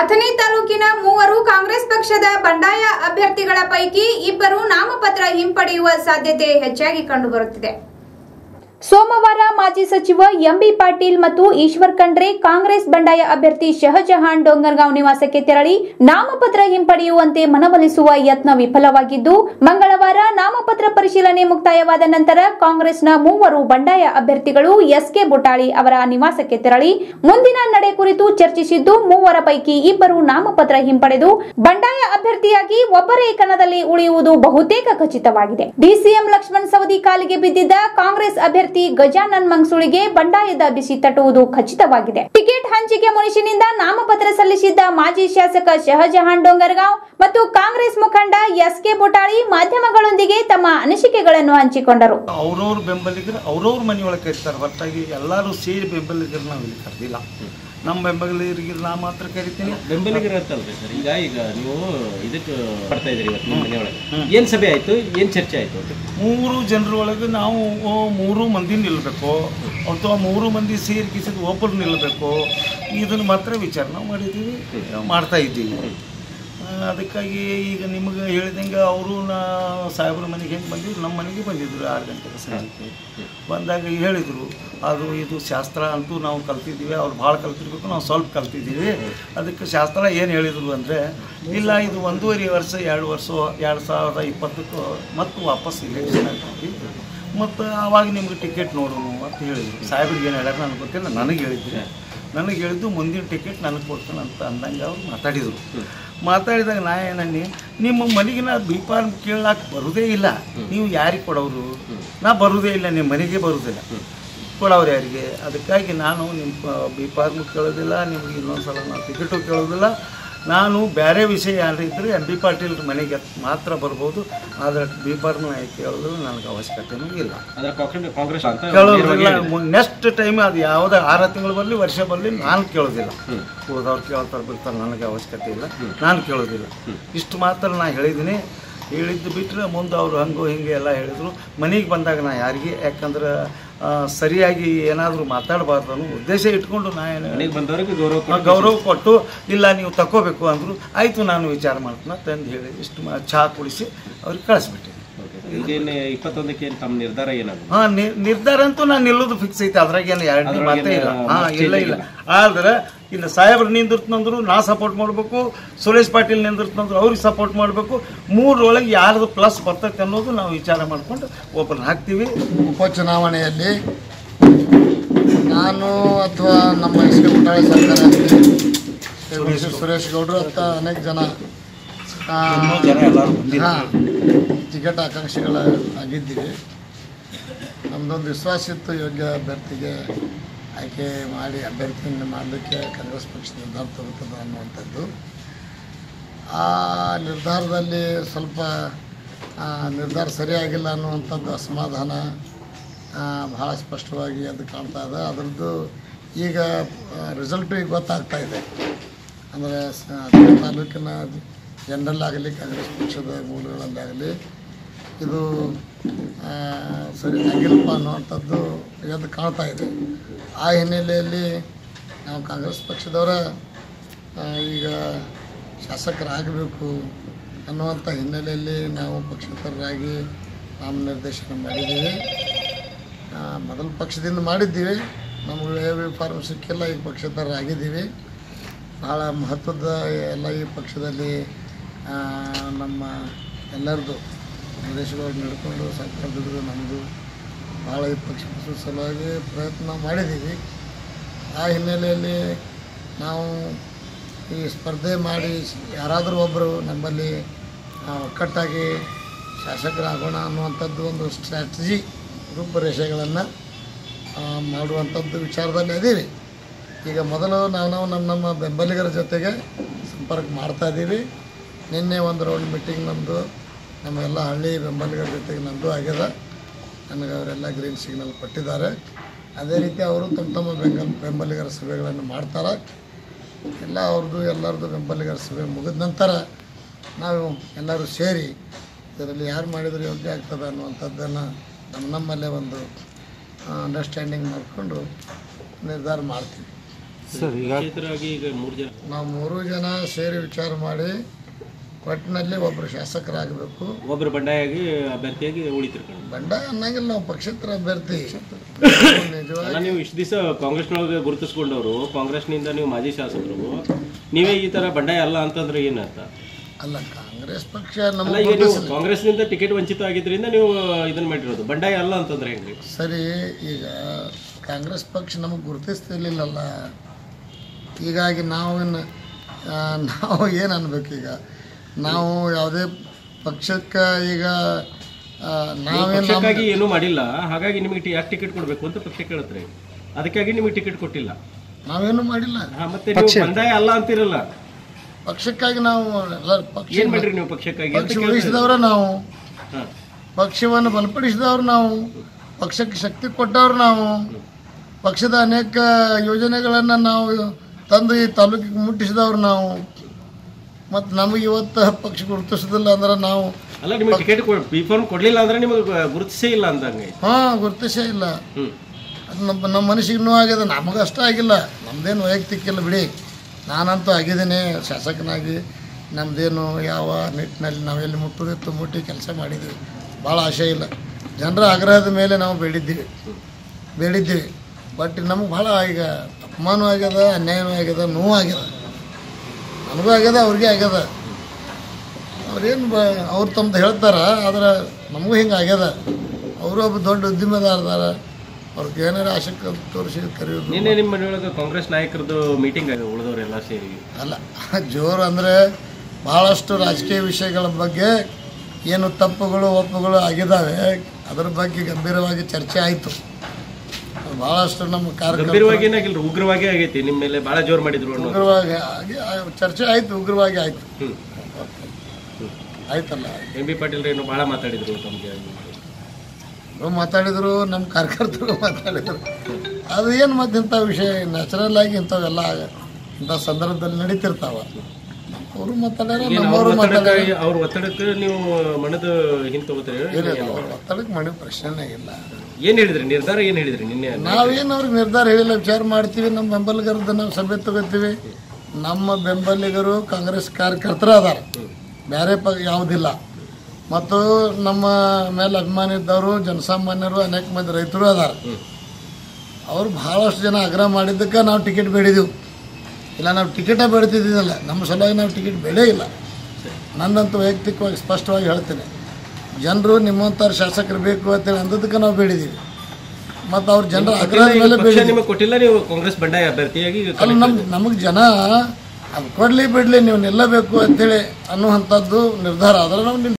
ಅಥಣಿ ತಾಲೂಕಿನ ಮೂವರು ಕಾಂಗ್ರೆಸ್ ಪಕ್ಷದ ಬಂಡಾಯ ಅಭ್ಯರ್ಥಿಗಳ ಪೈಕಿ ಇಬ್ಬರು ನಾಮಪತ್ರ ಹಿಂಪಡೆಯುವ ಸಾಧ್ಯತೆ ಹೆಚ್ಚಾಗಿ ಕಂಡುಬರುತ್ತಿದೆ. ಸೋಮವಾರ ಮಾಜಿ ಸಚಿವ ಎಂಬಿ ಪಾಟೀಲ್ ಮತ್ತು ಈಶ್ವರ್ ಖಂಡ್ರೆ ಕಾಂಗ್ರೆಸ್ ಬಂಡಾಯ ಅಭ್ಯರ್ಥಿ ಶಹಜಹಾನ್ ಡೋಂಗರ್ಗಾಂವ್ ನಿವಾಸಕ್ಕೆ ತೆರಳಿ ನಾಮಪತ್ರ ಹಿಂಪಡೆಯುವಂತೆ ಮನವೊಲಿಸುವ ಯತ್ನ ವಿಫಲವಾಗಿದ್ದು, ಮಂಗಳವಾರ ನಾಮಪತ್ರ ಪರಿಶೀಲನೆ ಮುಕ್ತಾಯವಾದ ನಂತರ ಕಾಂಗ್ರೆಸ್ನ ಮೂವರು ಬಂಡಾಯ ಅಭ್ಯರ್ಥಿಗಳು ಎಸ್ಕೆ ಬುಟಾಳಿ ಅವರ ನಿವಾಸಕ್ಕೆ ತೆರಳಿ, ಮುಂದಿನ ನಡೆ ಕುರಿತು ಚರ್ಚಿಸಿದ್ದು ಮೂವರ ಪೈಕಿ ಇಬ್ಬರು ನಾಮಪತ್ರ ಹಿಂಪಡೆದು ಬಂಡಾಯ ಅಭ್ಯರ್ಥಿಯಾಗಿ ಒಬ್ಬರೇ ಕಣದಲ್ಲಿ ಉಳಿಯುವುದು ಬಹುತೇಕ ಖಚಿತವಾಗಿದೆ. ಡಿಸಿಎಂ ಲಕ್ಷ್ಮಣ್ ಸವದಿ ಕಾಲಿಗೆ ಬಿದ್ದಿದ್ದ ಕಾಂಗ್ರೆಸ್ ಅಭ್ಯರ್ಥಿ ಗಜಾನನ್ ಮಂಗ್ಸುಳಿಗೆ ಬಂಡಾಯದ ಬಿಸಿ ತಟ್ಟುವುದು ಖಚಿತವಾಗಿದೆ. ಟಿಕೆಟ್ ಹಂಚಿಕೆ ಮುನಿಷಿನಿಂದ ನಾಮಪತ್ರ ಸಲ್ಲಿಸಿದ್ದ ಮಾಜಿ ಶಾಸಕ ಶಹಜಹಾನ್ ಡೋಂಗರ್ಗಾಂವ್ ಮತ್ತು ಕಾಂಗ್ರೆಸ್ ಮುಖಂಡ ಎಸ್ ಕೆ ಬುಟಾಳಿ ಮಾಧ್ಯಮಗಳೊಂದಿಗೆ ತಮ್ಮ ಅನಿಸಿಕೆಗಳನ್ನು ಹಂಚಿಕೊಂಡರು. ಅವ್ರವ್ರ ಬೆಂಬಲಿಗರು ಅವ್ರವ್ರ ಮನೆಯೊಳಗೆ ಇರ್ತಾರೆ. ಹೊರತಾಗಿ ಎಲ್ಲರೂ ಸೇರಿ ಬೆಂಬಲಿಗರು ನಾವು ಇಲ್ಲಿ ಕರೆದಿಲ್ಲ. ನಮ್ಮ ಬೆಂಬಲಿಗರಿಗೆ ನಾ ಮಾತ್ರ ಕರಿತೀನಿ. ಬೆಂಬಲಿಗರ ಅಂತಲ್ರಿ ಸರ್? ಈಗ ಈಗ ನೀವು ಇದಕ್ಕೆ ಬರ್ತಾ ಇದ್ದೀರಿ ಇವತ್ತು ನಿಮ್ಮ ಮನೆಯೊಳಗೆ. ಏನು ಸಭೆ ಆಯ್ತು? ಏನು ಚರ್ಚೆ ಆಯ್ತು ಮೂರು ಜನರ ಒಳಗೆ ನಾವು ಮೂರು ಮಂದಿ ನಿಲ್ಲಬೇಕು ಅಥವಾ ಮೂರು ಮಂದಿ ಸೇರಿ ಕಿಸಿದ ಒಬ್ಬರು ನಿಲ್ಲಬೇಕು ಇದನ್ನು ಮಾತ್ರ ವಿಚಾರ ನಾವು ಮಾಡಿದ್ದೀವಿ ಮಾಡ್ತಾ ಇದ್ದೀವಿ. ಅದಕ್ಕಾಗಿ ಈಗ ನಿಮಗೆ ಹೇಳಿದಂಗೆ ಅವರು ನಾ ಸಾಹೇಬ್ರ ಮನೆಗೆ ಹೆಂಗೆ ಬಂದಿದ್ರು ನಮ್ಮ ಮನೆಗೆ ಬಂದಿದ್ರು ಆರು ಗಂಟೆಗೆ ಸಂಜೆ ಬಂದಾಗ ಹೇಳಿದರು ಅದು ಇದು ಶಾಸ್ತ್ರ ಅಂತೂ ನಾವು ಕಲ್ತಿದ್ದೀವಿ ಅವ್ರು ಭಾಳ ಕಲ್ತಿರ್ಬೇಕು ನಾವು ಸ್ವಲ್ಪ ಕಲ್ತಿದ್ದೀವಿ. ಅದಕ್ಕೆ ಶಾಸ್ತ್ರ ಏನು ಹೇಳಿದರು ಅಂದರೆ ಇಲ್ಲ ಇದು ಒಂದೂವರೆ ವರ್ಷ ಎರಡು ವರ್ಷ ಎರಡು ಸಾವಿರದ ಇಪ್ಪತ್ತಕ್ಕೂ ಮತ್ತು ವಾಪಸ್ ಇಲೆಕ್ಷನ್ ಆಗ್ತೀವಿ ಮತ್ತು ಆವಾಗ ನಿಮ್ಗೆ ಟಿಕೆಟ್ ನೋಡೋಣ ಅಂತ ಹೇಳಿದರು. ಸಾಹೇಬ್ರಿಗೆ ಏನು ಹೇಳ್ಯಾರ ನನಗೆ ಗೊತ್ತಿಲ್ಲ ನನಗೆ ಹೇಳಿದ್ರು. ನನಗೆ ಹೇಳಿದ್ದು ಮುಂದಿನ ಟಿಕೆಟ್ ನನಗೆ ಕೊಡ್ತಾನೆ ಅಂತ ಅಂದಂಗೆ ಅವ್ರು ಮಾತಾಡಿದರು. ಮಾತಾಡಿದಾಗ ನಾ ಏನನ್ನಿ ನಿಮ್ಮ ಮನೆಗೆ ನಾ ಬಿ ಫಾರ್ಮ್ ಕೇಳಕ್ಕೆ ಬರೋದೇ ಇಲ್ಲ. ನೀವು ಯಾರಿಗೆ ಕೊಡೋರು? ನಾ ಬರೋದೇ ಇಲ್ಲ ನಿಮ್ಮ ಮನೆಗೆ ಬರೋದಿಲ್ಲ. ಕೊಡೋರು ಯಾರಿಗೆ? ಅದಕ್ಕಾಗಿ ನಾನು ನಿಮ್ಮ ಬಿ ಫಾರ್ಮ್ ಕೇಳೋದಿಲ್ಲ ನಿಮ್ಗೆ ಇನ್ನೊಂದು ಸಲ ನಾನು ಟಿಕೆಟು ಕೇಳೋದಿಲ್ಲ. ನಾನು ಬೇರೆ ವಿಷಯ ಯಾರು ಇದ್ದರೆ ಎಂ ಬಿ ಪಾಟೀಲ್ ಮನೆಗೆ ಮಾತ್ರ ಬರ್ಬೋದು. ಆದರೆ ಬಿ ಫಾರ್ಮ್ ಹೇಳಿದ್ರು ನನಗೆ ಅವಶ್ಯಕತೆನೂ ಇಲ್ಲ. ಕಾಂಗ್ರೆಸ್ ಕೇಳೋದಿಲ್ಲ. ನೆಕ್ಸ್ಟ್ ಟೈಮ್ ಅದು ಯಾವುದೇ ಆರು ತಿಂಗಳು ಬರಲಿ ವರ್ಷ ಬರಲಿ ನಾನು ಕೇಳೋದಿಲ್ಲ. ಹೋದವ್ರು ಕೇಳ್ತಾರೆ ಬರ್ತಾರೆ ನನಗೆ ಅವಶ್ಯಕತೆ ಇಲ್ಲ. ನಾನು ಕೇಳೋದಿಲ್ಲ. ಇಷ್ಟು ಮಾತ್ರ ನಾನು ಹೇಳಿದ್ದೀನಿ. ಹೇಳಿದ್ದು ಬಿಟ್ಟರೆ ಮುಂದೆ ಅವರು ಹಂಗೋ ಹಿಂಗೆ ಎಲ್ಲ ಹೇಳಿದರು. ಮನೆಗೆ ಬಂದಾಗ ನಾ ಯಾರಿಗೆ ಯಾಕಂದ್ರೆ ಸರಿಯಾಗಿ ಏನಾದರೂ ಮಾತಾಡಬಾರ್ದು ಅನ್ನೋ ಉದ್ದೇಶ ಇಟ್ಕೊಂಡು ನಾ ಏನು ಮನೆಗೆ ಬಂದವರಿಗೆ ಗೌರವ ಗೌರವ ಕೊಟ್ಟು ಇಲ್ಲ ನೀವು ತಗೋಬೇಕು ಅಂದರು ಆಯಿತು ನಾನು ವಿಚಾರ ಮಾಡ್ತೀನಿ ತಂದು ಹೇಳಿ ಇಷ್ಟು ಚಹಾ ಕುಡಿಸಿ ಅವ್ರಿಗೆ ಕಳಿಸ್ಬಿಟ್ಟೆ. ಏನು ಇಪ್ಪತ್ತೊಂದಕ್ಕೆ ಏನ್ ತಮ್ಮ ನಿರ್ಧಾರ ಏನಾದ್ರು? ಹಾ ನಿರ್ಧಾರ ಅಂತೂ ನಾನು ನಿಲ್ಲೋದು ಫಿಕ್ಸ್ ಐತೆ ಅದ್ರಾಗೇನು ಎರಡನೇ ಮಾತೇ ಇಲ್ಲ. ಹಾ ಇಲ್ಲ ಇಲ್ಲ. ಆದ್ರೆ ಇನ್ನು ಸಾಹೇಬ್ರು ನಿಂದಿರ್ತಂದ್ರು ನಾ ಸಪೋರ್ಟ್ ಮಾಡಬೇಕು ಸುರೇಶ್ ಪಾಟೀಲ್ ನಿಂದಿರ್ತಂದ್ರು ಅವ್ರಿಗೆ ಸಪೋರ್ಟ್ ಮಾಡಬೇಕು. ಮೂರರೊಳಗೆ ಯಾರದು ಪ್ಲಸ್ ಬರ್ತೈತೆ ಅನ್ನೋದು ನಾವು ವಿಚಾರ ಮಾಡಿಕೊಂಡು ಒಬ್ಬರನ್ನ ಹಾಕ್ತೀವಿ ಉಪಚುನಾವಣೆಯಲ್ಲಿ ನಾನು ಅಥವಾ ನಮ್ಮ ಎಸ್ ಕೆ ಸರ್ಕಾರ ಸುರೇಶ್ ಗೌಡರು. ಅಂತ ಅನೇಕ ಜನ ಟಿಕೆಟ್ ಆಕಾಂಕ್ಷಿಗಳ ಆಗಿದ್ದೀವಿ ನಮ್ಮದೊಂದು ವಿಶ್ವಾಸಿತ್ತು ಯೋಗ್ಯ ಅಭ್ಯರ್ಥಿಗೆ ಆಯ್ಕೆ ಮಾಡಿ ಅಭ್ಯರ್ಥಿಯನ್ನು ಮಾಡಲಿಕ್ಕೆ ಕಾಂಗ್ರೆಸ್ ಪಕ್ಷ ನಿರ್ಧಾರ ತಗೋತದೆ ಅನ್ನುವಂಥದ್ದು. ಆ ನಿರ್ಧಾರದಲ್ಲಿ ಸ್ವಲ್ಪ ನಿರ್ಧಾರ ಸರಿಯಾಗಿಲ್ಲ ಅನ್ನುವಂಥದ್ದು ಅಸಮಾಧಾನ ಬಹಳ ಸ್ಪಷ್ಟವಾಗಿ ಅದು ಕಾಣ್ತಾ ಇದೆ. ಅದರದ್ದು ಈಗ ರಿಸಲ್ಟು ಈಗ ಗೊತ್ತಾಗ್ತಾ ಇದೆ. ಅಂದರೆ ತಾಲೂಕಿನ ಜನರಲ್ ಆಗಲಿ ಕಾಂಗ್ರೆಸ್ ಪಕ್ಷದ ಮೂಲಗಳಲ್ಲಿ ಆಗಲಿ ಇದು ಸರಿ ಆಗಿಲ್ಲಪ್ಪ ಅನ್ನುವಂಥದ್ದು ಎದ್ದು ಕಾಣ್ತಾ ಇದೆ. ಆ ಹಿನ್ನೆಲೆಯಲ್ಲಿ ನಾವು ಕಾಂಗ್ರೆಸ್ ಪಕ್ಷದವರ ಈಗ ಶಾಸಕರಾಗಬೇಕು ಅನ್ನುವಂಥ ಹಿನ್ನೆಲೆಯಲ್ಲಿ ನಾವು ಪಕ್ಷೇತರರಾಗಿ ನಾಮನಿರ್ದೇಶನ ಮಾಡಿದ್ದೀವಿ. ಮೊದಲು ಪಕ್ಷದಿಂದ ಮಾಡಿದ್ದೀವಿ. ನಮಗೆ ಫಾರ್ಮ್ ಸಿಕ್ಕಿಲ್ಲ ಈಗ ಪಕ್ಷೇತರರಾಗಿದ್ದೀವಿ ಭಾಳ ಮಹತ್ವದ ಎಲ್ಲ ಈ ಪಕ್ಷದಲ್ಲಿ ನಮ್ಮ ಎಲ್ಲರದು ನಿರ್ದೇಶಕರು ನಡ್ಕೊಂಡು ಸರ್ಕಾರ ದುಡಿದು ನಮ್ಮದು ಭಾಳ ಪಕ್ಷ ಸಲುವಾಗಿ ಪ್ರಯತ್ನ ಮಾಡಿದ್ದೀವಿ. ಆ ಹಿನ್ನೆಲೆಯಲ್ಲಿ ನಾವು ಈ ಸ್ಪರ್ಧೆ ಮಾಡಿ ಯಾರಾದರೂ ಒಬ್ಬರು ನಮ್ಮಲ್ಲಿ ಒಕ್ಕಟ್ಟಾಗಿ ಶಾಸಕರಾಗೋಣ ಅನ್ನುವಂಥದ್ದು ಒಂದು ಸ್ಟ್ರಾಟಜಿ ರೂಪರೇಷೆಗಳನ್ನು ಮಾಡುವಂಥದ್ದು ವಿಚಾರದಲ್ಲಿ ಇದ್ದೀವಿ ಈಗ ಮೊದಲು ನಾವು ನಾವು ನಮ್ಮ ನಮ್ಮ ಬೆಂಬಲಿಗರ ಜೊತೆಗೆ ಸಂಪರ್ಕ ಮಾಡ್ತಾ ಇದ್ದೀವಿ ನಿನ್ನೆ ಒಂದು ರೌಂಡ್ ಮೀಟಿಂಗ್ ನಮ್ಮದು ನಮ್ಮ ಎಲ್ಲ ಹಳ್ಳಿ ಬೆಂಬಲಿಗರ ಜೊತೆಗೆ ನಂದು ಆಗ್ಯದ ನನಗೆ ಅವರೆಲ್ಲ ಗ್ರೀನ್ ಸಿಗ್ನಲ್ ಕೊಟ್ಟಿದ್ದಾರೆ. ಅದೇ ರೀತಿ ಅವರು ತಮ್ಮ ತಮ್ಮ ಬೆಂಗಲ್ ಬೆಂಬಲಿಗರ ಸಭೆಗಳನ್ನು ಮಾಡ್ತಾರೆ. ಎಲ್ಲ ಅವ್ರದ್ದು ಎಲ್ಲರದ್ದು ಬೆಂಬಲಿಗರ ಸಭೆ ಮುಗಿದ ನಂತರ ನಾವು ಎಲ್ಲರೂ ಸೇರಿ ಇದರಲ್ಲಿ ಯಾರು ಮಾಡಿದರೆ ಯೋಗ್ಯ ಆಗ್ತದೆ ಅನ್ನುವಂಥದ್ದನ್ನು ನಮ್ಮ ನಮ್ಮಲ್ಲೇ ಒಂದು ಅಂಡರ್ಸ್ಟ್ಯಾಂಡಿಂಗ್ ಮಾಡಿಕೊಂಡು ನಿರ್ಧಾರ ಮಾಡ್ತೀವಿ. ಸರ್ ಈಗ ಮೂರು ಜನ ನಾವು ಮೂರು ಜನ ಸೇರಿ ವಿಚಾರ ಮಾಡಿ ಒಟ್ಟಿನಲ್ಲಿ ಒಬ್ಬರು ಶಾಸಕರಾಗಬೇಕು. ಒಬ್ಬರು ಬಂಡಾಯಾಗಿ ಅಭ್ಯರ್ಥಿಯಾಗಿ ಉಳಿತಿರ್ಕೊಂಡು ಬಂಡಾಯ ಅನ್ನಂಗಿಲ್ಲ ನಾವು ಪಕ್ಷೇತರ ಅಭ್ಯರ್ಥಿ. ನಾವು ನಿಜವಾಗಿ ನೀವು ಇಷ್ಟು ದಿವಸ ಕಾಂಗ್ರೆಸ್ನೊಳಗೆ ಗುರುತಿಸ್ಕೊಂಡವರು ಕಾಂಗ್ರೆಸ್ನಿಂದ ನೀವು ಮಾಜಿ ಶಾಸಕರು ನೀವೇ ಈ ತರ ಬಂಡಾಯ ಅಲ್ಲ ಅಂತಂದ್ರೆ ಏನರ್ಥ? ಅಲ್ಲ ಕಾಂಗ್ರೆಸ್ ಪಕ್ಷ ಅಲ್ಲ ನಮಗೆ ಈಗ ನೀವು ಕಾಂಗ್ರೆಸ್ನಿಂದ ಟಿಕೆಟ್ ವಂಚಿತ ಆಗಿದ್ರಿಂದ ನೀವು ಇದನ್ನ ಮಾಡಿರೋದು. ಬಂಡಾಯ ಅಲ್ಲ ಅಂತಂದ್ರೆ ಹೆಂಗ್ರಿ ಸರಿ ಈಗ ಕಾಂಗ್ರೆಸ್ ಪಕ್ಷ ನಮಗೆ ಗುರುತಿಸ್ತಿರ್ಲಿಲ್ಲಲ್ಲ. ಹೀಗಾಗಿ ನಾವೇನು ನಾವು ಏನು ಅನ್ಬೇಕು ಈಗ? ನಾವು ಯಾವುದೇ ಪಕ್ಷಕ್ಕೆ ಈಗ ಪಕ್ಷಕ್ಕಾಗಿ ಏನೂ ಮಾಡಿಲ್ಲ. ಹಾಗಾಗಿ ನಿಮಗೆ ಯಾಕೆ ಟಿಕೆಟ್ ಕೊಡಬೇಕು ಅಂತ ಪಕ್ಷ ಕೇಳುತ್ತೆ. ಅದಕ್ಕಾಗಿ ನಿಮಗೆ ಟಿಕೆಟ್ ಕೊಟ್ಟಿಲ್ಲ. ನಾವೇನು ಮಾಡಿಲ್ಲ. ಹಾ, ಮತ್ತೆ ನೀವು ಅಲ್ಲ ಅಂತಿರಲ್ಲ. ಪಕ್ಷಕ್ಕಾಗಿ ನಾವು ಪಕ್ಷ ಏನ್ ಮಾಡ್ರಿ ನೀವು ಪಕ್ಷಕ್ಕಾಗಿ ಅಂತ ಪಕ್ಷ ಕೇಳ್ತಾ ಉಳಿಸಿದವ್ರ ನಾವು. ಹಾ. ಪಕ್ಷವನ್ನು ಬಲಪಡಿಸಿದವ್ರು ನಾವು. ಪಕ್ಷಕ್ಕೆ ಶಕ್ತಿ ಕೊಟ್ಟವ್ರು ನಾವು. ಪಕ್ಷದ ಅನೇಕ ಯೋಜನೆಗಳನ್ನು ನಾವು ತಂದು ಈ ತಾಲೂಕಿಗೆ ಮುಟ್ಟಿಸಿದವ್ರು ನಾವು. ಮತ್ತು ನಮಗೆ ಇವತ್ತು ಪಕ್ಷ ಗುರುತಿಸೋದಿಲ್ಲ ಅಂದ್ರೆ ನಾವು ಅಲ್ಲ ನಿಮಗೆ ಟಿಕೆಟ್ ಬಿ ಫಾರ್ಮ್ ಕೊಡ್ಲಿಲ್ಲ ಅಂದ್ರೆ ನಿಮಗೆ ಗುರುತಿಸೇ ಇಲ್ಲ ಅಂದಂಗೆ. ಹಾಂ ಗುರುತಿಸೇ ಇಲ್ಲ. ನಮ್ಮ ನಮ್ಮ ಮನಸ್ಸಿಗೆ ಇನ್ನೂ ನಮಗೆ ಅಷ್ಟ ಆಗಿಲ್ಲ. ನಮ್ಮದೇನು ವೈಯಕ್ತಿಕ ಇಲ್ಲ ಬಿಡಿ. ನಾನಂತೂ ಆಗಿದ್ದೀನಿ ಶಾಸಕನಾಗಿ. ನಮ್ಮದೇನು ಯಾವ ನಿಟ್ಟಿನಲ್ಲಿ ನಾವು ಎಲ್ಲಿ ಮುಟ್ಟೋದಿತ್ತು ಮುಟ್ಟಿ ಕೆಲಸ ಮಾಡಿದ್ವಿ. ಭಾಳ ಆಸೆ ಇಲ್ಲ. ಜನರ ಆಗ್ರಹದ ಮೇಲೆ ನಾವು ಬೇಡಿದ್ದೀವಿ. ಬೇಡಿದ್ದೀವಿ. ಬಟ್ ನಮಗೆ ಭಾಳ ಈಗ ಅಪಮಾನವೂ ಆಗ್ಯದ ಅನ್ಯಾಯನೂ ಆಗ್ಯದ ನೋವು ಆಗ್ಯದ ನನಗೂ ಆಗ್ಯದ ಅವ್ರಿಗೆ ಆಗ್ಯದ. ಅವ್ರೇನು ಬ ಅವ್ರು ತಮ್ಮದು ಹೇಳ್ತಾರೆ ಆದ್ರೆ ನಮಗೂ ಹಿಂಗೆ ಆಗ್ಯದ. ಅವರು ಒಬ್ಬ ದೊಡ್ಡ ಉದ್ಯಮದಾರದಾರ ಅವ್ರಿಗೆ ಏನಾರ ಆಸಕ್ತಿ ತೋರಿಸಿ ಕರೆಯೋದು. ನಿನ್ನೆ ನಿಮ್ಮ ಮನೆಯೊಳಗೆ ಕಾಂಗ್ರೆಸ್ ನಾಯಕರದ್ದು ಮೀಟಿಂಗ್ ಉಳಿದವರೆಲ್ಲ ಸೇರಿ. ಅಲ್ಲ ಜೋರು ಅಂದರೆ ಭಾಳಷ್ಟು ರಾಜಕೀಯ ವಿಷಯಗಳ ಬಗ್ಗೆ ಏನು ತಪ್ಪುಗಳು ಒಪ್ಪುಗಳು ಆಗಿದ್ದಾವೆ ಅದರ ಬಗ್ಗೆ ಗಂಭೀರವಾಗಿ ಚರ್ಚೆ ಆಯಿತು. ಭಾಳಷ್ಟು ನಮ್ಮ ಕಾರ್ಯಕ್ರಮ ಏನಾಗಿಲ್ಲ ಉಗ್ರವಾಗಿ ಆಗೈತಿ ನಿಮ್ಮ ಮೇಲೆ ಬಹಳ ಜೋರ್ ಮಾಡಿದ್ರು ಉಗ್ರವಾಗಿ ಆಗಿ ಆ- ಚರ್ಚೆ ಆಯ್ತು ಉಗ್ರವಾಗಿ ಆಯ್ತು. ಹ್ಮ್. ಆಯ್ತಲ್ಲ. ಎಂ ಬಿ ಪಾಟೀಲ್ ಏನು ಬಹಳ ಮಾತಾಡಿದ್ರು ತಮಗೆ. ಅವ್ರು ಮಾತಾಡಿದ್ರು ನಮ್ಮ ಕಾರ್ಯಕರ್ತರು ಮಾತಾಡಿದ್ರು. ಅದು ಏನು ಮತ್ತೆ ಇಂಥ ವಿಷಯ ನ್ಯಾಚುರಲ್ ಆಗಿ ಇಂಥವೆಲ್ಲ ಇಂಥ ಸಂದರ್ಭದಲ್ಲಿ ನಡೀತಿರ್ತಾವ. ಅವರು ಮಾತಾಡ್ಯಾರ ಅವ್ರ ನಮ್ಮವರು ಮಾತಾಡ್ಯಾರ. ಒತ್ತಡಕ್ಕೆ ಅವ್ರ ಒತ್ತಡಕ್ಕೆ ನೀವು ಮನದ ಹಿಂತ ತಗೋತೀರಿ? ಏನಿಲ್ಲ ಅವ್ರ ಒತ್ತಡಕ್ಕೆ ಮಾಡೋ ಪ್ರಶ್ನೆನೇ ಇಲ್ಲ. ಏನ್ ಹೇಳಿದ್ರಿ? ನಿರ್ಧಾರ ಏನ್ ಹೇಳಿದ್ರಿ ನಿನ್ನೆ? ನಾವೇನು ಅವ್ರಿಗೆ ನಿರ್ಧಾರ ಹೇಳಿಲ್ಲ, ವಿಚಾರ ಮಾಡ್ತೀವಿ, ನಮ್ಮ ಬೆಂಬಲಿಗರದ್ದು ನಾವು ಸಭೆ ತಗೋತೀವಿ. ನಮ್ಮ ಬೆಂಬಲಿಗರು ಕಾಂಗ್ರೆಸ್ ಕಾರ್ಯಕರ್ತರ ಅದಾರ ಬೇರೆ ಪ ಯಾವುದಿಲ್ಲ. ಮತ್ತು ನಮ್ಮ ಮೇಲೆ ಅಭಿಮಾನ ಇದ್ದವರು, ಜನಸಾಮಾನ್ಯರು, ಅನೇಕ ಮಂದಿ ರೈತರು ಅದಾರ. ಅವ್ರು ಭಾಳಷ್ಟು ಜನ ಆಗ್ರಹ ಮಾಡಿದ್ದಕ್ಕೆ ನಾವು ಟಿಕೆಟ್ ಬೇಡಿದೆವು. ಇಲ್ಲ, ನಾವು ಟಿಕೆಟೇ ಬೇಡ್ತಿದ್ದಿದ್ದಲ್ಲ. ನಮ್ಮ ಸಲುವಾಗಿ ನಾವು ಟಿಕೆಟ್ ಬೇಡೇ ಇಲ್ಲ. ನಂದಂತೂ ವೈಯಕ್ತಿಕವಾಗಿ ಸ್ಪಷ್ಟವಾಗಿ ಹೇಳ್ತೇನೆ. ಜನರು ನಿಮ್ಮಂಥವ್ರು ಶಾಸಕರು ಬೇಕು ಅಂತೇಳಿ ಅಂದದಕ್ಕೆ ನಾವು ಬೇಡಿದ್ದೀವಿ ಮತ್ತು ಅವ್ರ ಜನರ ಆಗ್ರಹದ ಮೇಲೆ ಪಕ್ಷ ಬೇಡಿದ್ದೀವಿ ನಿಮಗೆ ಕೊಟ್ಟಿಲ್ಲ ನೀವು ಕಾಂಗ್ರೆಸ್ ಬಂಡಾಯ ಅಭ್ಯರ್ಥಿಯಾಗಿ ಅಲ್ಲ ನಮಗೆ ಜನ ಅದು ಕೊಡಲಿ ಬಿಡಲಿ ನೀವು ನಿಲ್ಲಬೇಕು ಅಂತೇಳಿ ಅನ್ನುವಂಥದ್ದು ನಿರ್ಧಾರ. ಆದ್ರೆ ನಾವು ನಿಲ್